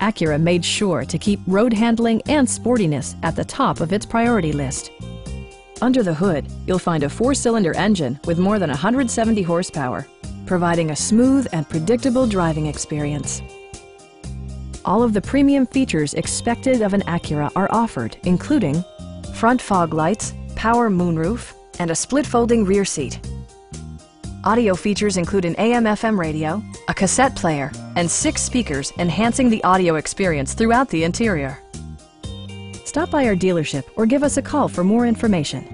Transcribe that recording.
Acura made sure to keep road handling and sportiness at the top of its priority list. Under the hood, you'll find a four-cylinder engine with more than 170 horsepower, providing a smooth and predictable driving experience. All of the premium features expected of an Acura are offered, including front fog lights, power moonroof, and a split folding rear seat. Audio features include an AM-FM radio, cassette player, and six speakers enhancing the audio experience throughout the interior. Stop by our dealership or give us a call for more information.